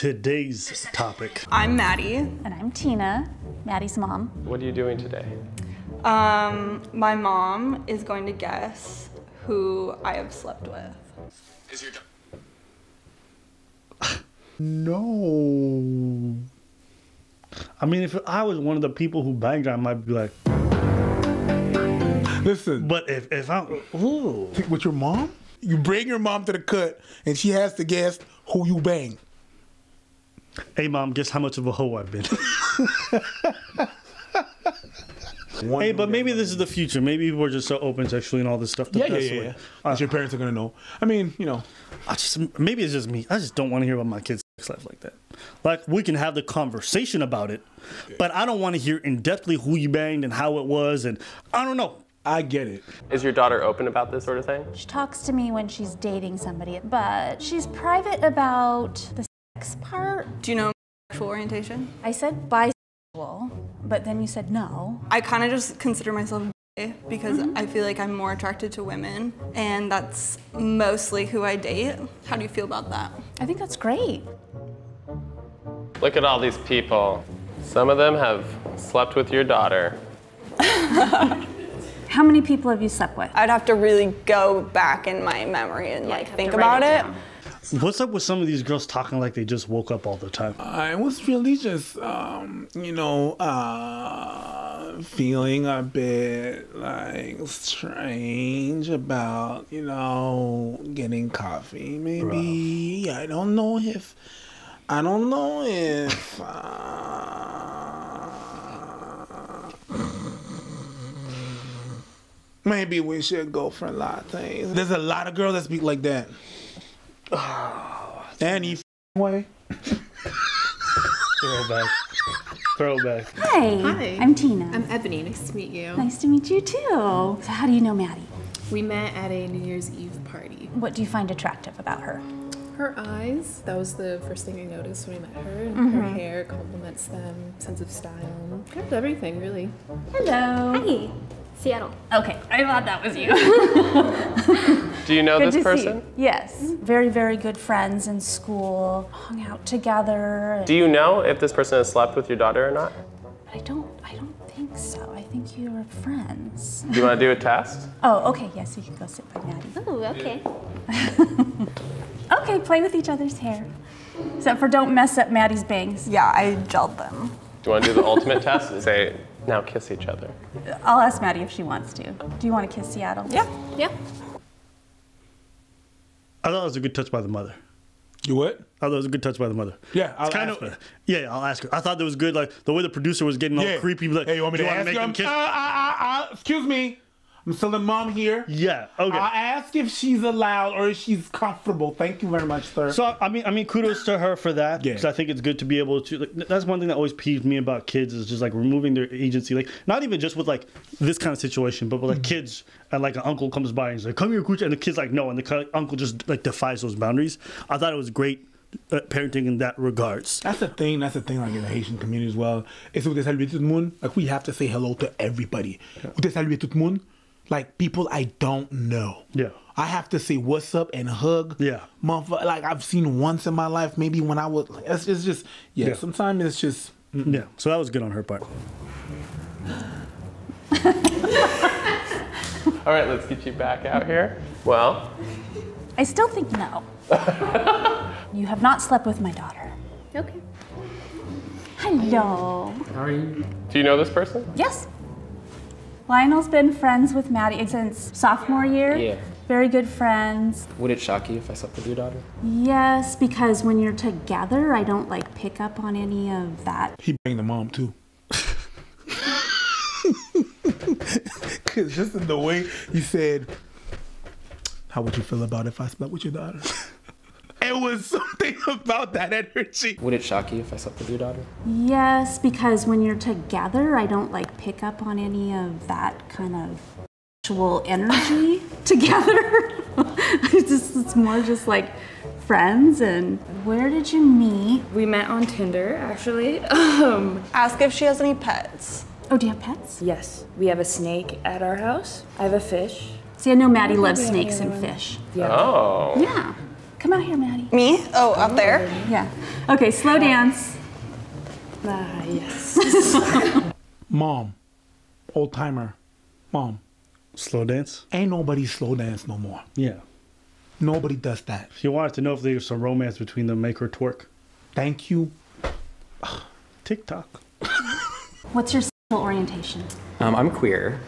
today's topic. I'm Maddie. And I'm Tina, Maddie's mom. What are you doing today? Um, my mom is going to guess who I have slept with. Is your No. I mean, if I was one of the people who banged her, I might be like, Listen, but if, if I'm, ooh. with your mom, you bring your mom to the cut, and she has to guess who you bang. Hey, mom, guess how much of a hoe I've been. hey, but maybe this is the future. Maybe we're just so open sexually and all this stuff. that Yeah, yeah, that's yeah. Uh, what- yeah. That's your parents are gonna know. I mean, you know, I just maybe it's just me. I just don't want to hear about my kids' sex life like that. Like we can have the conversation about it, but I don't want to hear in depthly who you banged and how it was, and I don't know. I get it. Is your daughter open about this sort of thing? She talks to me when she's dating somebody, but she's private about the sex part. Do you know sexual orientation? I said bisexual, but then you said no. I kind of just consider myself gay because mm-hmm. I feel like I'm more attracted to women, and that's mostly who I date. How do you feel about that? I think that's great. Look at all these people. Some of them have slept with your daughter. How many people have you slept with? I'd have to really go back in my memory and like think about it it. down. What's up with some of these girls talking like they just woke up all the time? I was really just, um, you know, uh, feeling a bit like strange about, you know, getting coffee. Maybe I don't know if, I don't know if. Uh, maybe we should go for lattes. There's a lot of girls that speak like that. Any way. Throwback. Throwback. Hi, Hi. I'm Tina. I'm Ebony. Nice to meet you. nice to meet you too. So how do you know Maddie? We met at a New Year's Eve party. What do you find attractive about her? Her eyes, that was the first thing I noticed when I met her. And her mm-hmm. hair complements them, sense of style. Kind of everything, really. Hello. Hi. Seattle. Okay, I thought that was you. Do you know Good this person? Yes. Very, very good friends in school. Hung out together. Do you know if this person has slept with your daughter or not? I don't. I don't think so. I think you're friends. Do you want to do a test? Oh, okay. Yes, you can go sit by Maddie. Ooh, okay. Okay, play with each other's hair. Except for don't mess up Maddie's bangs. Yeah, I gelled them. Do you want to do the ultimate test? Say, now kiss each other. I'll ask Maddie if she wants to. Do you want to kiss Seattle? Yeah. Yeah. I thought it was a good touch by the mother. You what? I thought it was a good touch by the mother. Yeah, I'll It's kind ask of, her. Yeah, I'll ask her. I thought that was good. Like the way the producer was getting all Yeah. creepy. Like, hey, you want me to wanna ask make you? them kiss? Uh, uh, uh, uh, excuse me. I'm still the mom here. yeah. Okay. I'll ask if she's allowed or if she's comfortable. Thank you very much, sir. So I mean, I mean, kudos to her for that Yeah. because I think it's good to be able to. Like, that's one thing that always peeves me about kids is just like removing their agency. Like not even just with like this kind of situation, but with like Mm-hmm. kids and like an uncle comes by and he's like, "Come here, Cooch," and the kid's like, "No," and the uncle just like defies those boundaries. I thought it was great uh, parenting in that regards. that's the thing. That's the thing. Like in the Haitian community as well. It's où saluer tout le monde. Like we have to say hello to everybody. Saluer tout le monde. Like people I don't know. Yeah. I have to say what's up and hug. Yeah. Motherfucker. Like I've seen once in my life. Maybe when I was. Like, it's, it's just. Yeah. Yeah. Sometimes it's just. Yeah, so that was good on her part. All right, let's get you back out here. Well, I still think no. you have not slept with my daughter. Okay. Hello. How are you? Do you know this person? Yes. Lionel's been friends with Maddie since sophomore year. Yeah. Very good friends. Would it shock you if I slept with your daughter? Yes, because when you're together, I don't like pick up on any of that. He banged the mom too. Cause just in the way you said, "How would you feel about if I slept with your daughter?" It was something about that energy. Would it shock you if I slept with your daughter? Yes, because when you're together, I don't like pick up on any of that kind of sexual energy together. it's just it's more just like friends and where did you meet? We met on Tinder, actually. Um, Ask if she has any pets. Oh, do you have pets? yes, we have a snake at our house. I have a fish. See, I know Maddie loves snakes and fish. Yeah. Oh. Yeah. Come out here, Maddie. Me? Oh, up there? Yeah. Okay, slow dance. Ah, yes. Mom, old timer, mom, Slow dance. ain't nobody slow dance no more. Yeah. Nobody does that. If you wanted to know if there's some romance between them, make her twerk. Thank you. TikTok. What's your sexual orientation? Um, I'm queer.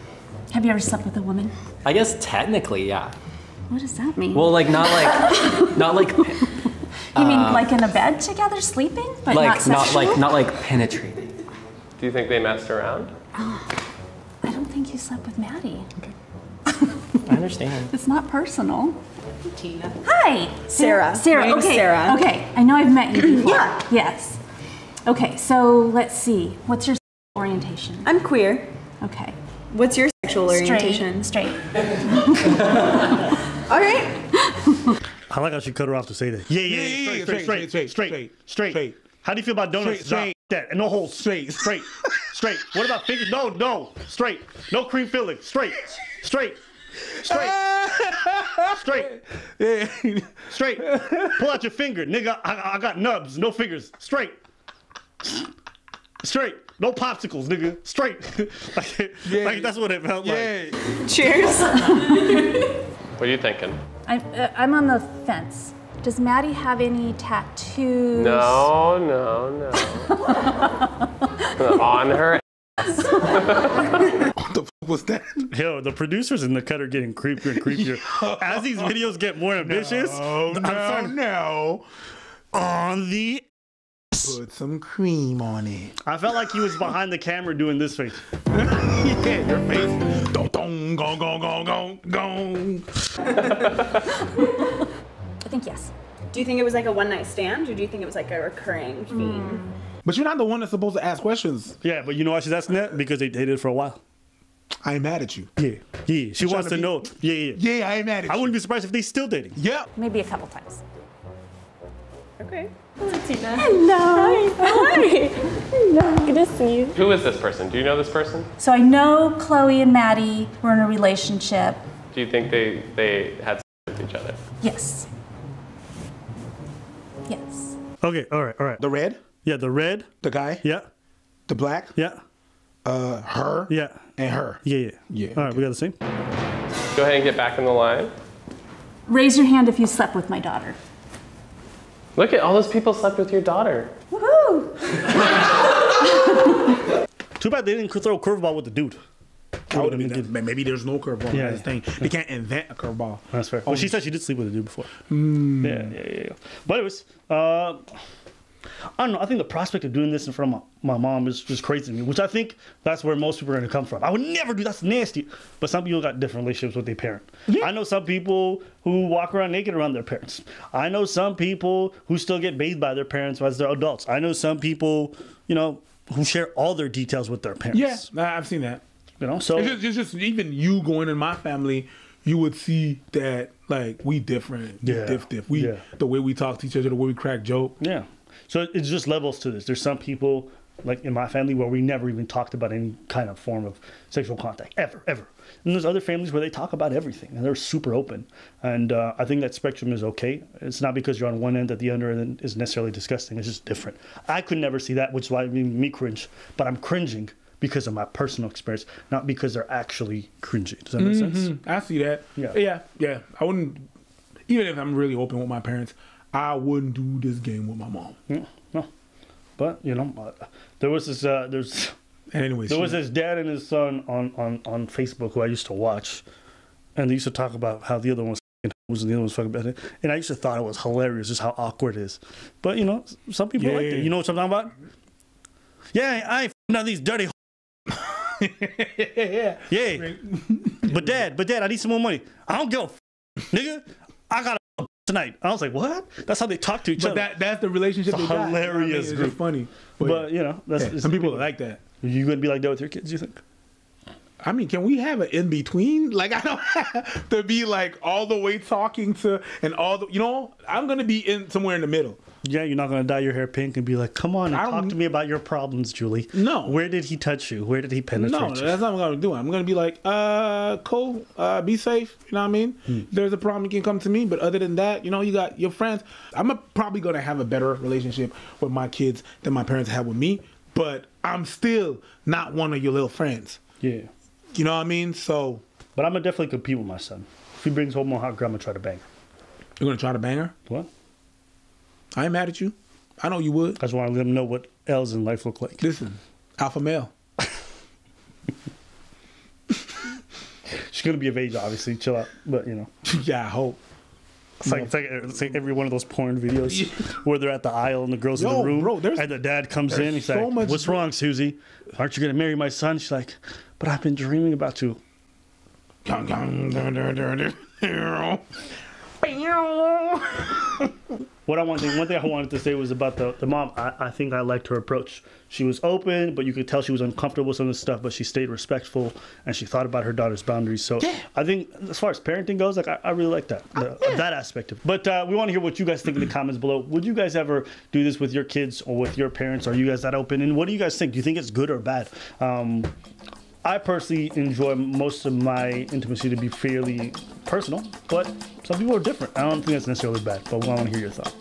Have you ever slept with a woman? I guess technically, yeah. What does that mean? Well, like not like, not like, pe- you mean uh, like in a bed together, sleeping, but like not not sexual? like not like penetrating. Do you think they messed around? Oh, I don't think you slept with Maddie. I understand. It's not personal. Tina. Hi, Sarah. Sarah. My name okay. Sarah. Okay. I know I've met you before. yeah. Yes. Okay. So let's see. What's your sexual orientation? I'm queer. Okay. What's your sexual orientation? Straight. orientation? Straight. All right. I like how she cut her off to say that. Yeah, yeah, Yeah, yeah, straight, yeah, straight, straight, straight, straight, straight, straight. How do you feel about donuts? Straight, straight. that and no holes. Straight. straight, straight. What about fingers? No, no, straight. No cream filling. Straight, straight, straight, straight, Yeah. straight. Pull out your finger, nigga. I, I got nubs, no fingers. Straight, straight. No popsicles, nigga. Straight. like, Yeah. like that's what it felt like. Cheers. What are you thinking? I, uh, I'm on the fence. Does Maddie have any tattoos? No, no, no. On her. What the fuck was that? Yo, the producers in the cut are getting creepier and creepier. As these videos get more ambitious, Oh I'm no, starting no. on the. Put some cream on it. I felt like he was behind the camera doing this face. yeah, your face. Dong, dong, gong, gong, gong, gong, gong. I think yes. Do you think it was like a one night stand, or do you think it was like a recurring theme? Mm. But you're not the one that's supposed to ask questions. Yeah, but you know why she's asking that? Because they dated for a while. I ain't mad at you. Yeah, yeah. She wants to to be- know. Yeah, yeah. Yeah, I ain't mad at I you. wouldn't be surprised if they still dating. Yeah. Maybe a couple times. Okay. Hello, Tina. No. Hi. Hello. Good to see you. Who is this person? Do you know this person? So I know Chloe and Maddie were in a relationship. Do you think they they had sex with each other? Yes. Yes. Okay, all right, all right. The red, Yeah, the red. the guy, Yeah, the black, yeah, uh, her, yeah, and her. yeah, yeah. Yeah, All right, we got the same. Go ahead and get back in the line. Raise your hand if you slept with my daughter. Look at all those people slept with your daughter. Woohoo! Too bad they didn't throw a curveball with the dude. That been Maybe there's no curveball. Yeah, Yeah, this yeah. thing. They can't invent a curveball. That's fair. Well, she said she did sleep with a dude before. Yeah, yeah, yeah, yeah. But anyways, uh, I don't know. I think the prospect of doing this in front of my, my mom is just crazy to me, which I think that's where most people are going to come from. I would never do that's nasty. But some people got different relationships with their parent. I know some people who walk around naked around their parents. I know some people who still get bathed by their parents as they're adults. I know some people, you know, who share all their details with their parents. Yeah, I've seen that. You know, so It's just, it's just even you going in my family, you would see that like we different. Yeah. diff diff. We Yeah. the way we talk to each other, the way we crack joke. Yeah. So it's just levels to this. There's some people, like in my family, where we never even talked about any kind of form of sexual contact, ever, ever. And there's other families where they talk about everything and they're super open. And uh, I think that spectrum is okay. It's not because you're on one end that the other end is necessarily disgusting. It's just different. I could never see that, which is why it made me cringe. But I'm cringing because of my personal experience, not because they're actually cringy. Does that make sense? Mm, I see that. Yeah. yeah, yeah. I wouldn't, even if I'm really open with my parents, I wouldn't do this game with my mom. Yeah, no. But, you know, uh, there was this, uh, there's, anyways, There was this dad and his son on, on, on Facebook who I used to watch, and they used to talk about how the other one was and the other one was fucking bad. And I used to thought it was hilarious just how awkward it is. But you know, some people Yeah, like yeah, that. yeah. You know what I'm talking about? Yeah, I ain't none of these dirty. yeah, Yeah, but dad, but dad, I need some more money. I don't give a f- nigga. I got tonight. I was like, what? That's how they talk to each But other. that that's the relationship It's they got. I mean? hilarious It's funny. But, but you know, that's yeah, some people are like that. You gonna be like that with your kids? Do You think? I mean, can we have an in between? Like, I don't have to be like all the way talking to and all the, you know, I'm gonna be in somewhere in the middle. Yeah, you're not gonna dye your hair pink and be like, "Come on, and talk to me about your problems, Julie." No. Where did he touch you? Where did he penetrate No, you? that's not what I'm gonna do. I'm gonna be like, uh, cool, uh, be safe. You know what I mean? Hmm. If there's a problem, you can come to me. But other than that, you know, you got your friends. I'm a, probably gonna have a better relationship with my kids than my parents had with me. But I'm still not one of your little friends. Yeah, You know what I mean? So but I'm gonna definitely compete with my son. If he brings home a hot girl, I'm gonna try to bang her. you're gonna try to bang her? What? I ain't mad at you. I know you would. I just want to let him know what L's in life look like. Listen, alpha male. She's gonna be of age, obviously. Chill out, but you know, yeah, I hope. It's like it's like, it's like every one of those porn videos where they're at the aisle and the girls in the room, bro, and the dad comes in. He's so like, "What's wrong, Susie? Aren't you gonna marry my son?" She's like, "But I've been dreaming about you." What I wanted, one thing I wanted to say was about the, the mom. I, I think I liked her approach. She was open, but you could tell she was uncomfortable with some of the stuff. But she stayed respectful and she thought about her daughter's boundaries. So I think, as far as parenting goes, like I, I really like that the, that aspect of. it. But uh, we want to hear what you guys think in the comments below. Would you guys ever do this with your kids or with your parents? Are you guys that open? And what do you guys think? Do you think it's good or bad? Um, I personally enjoy most of my intimacy to be fairly personal, but some people are different. I don't think that's necessarily bad, but I want to hear your thoughts.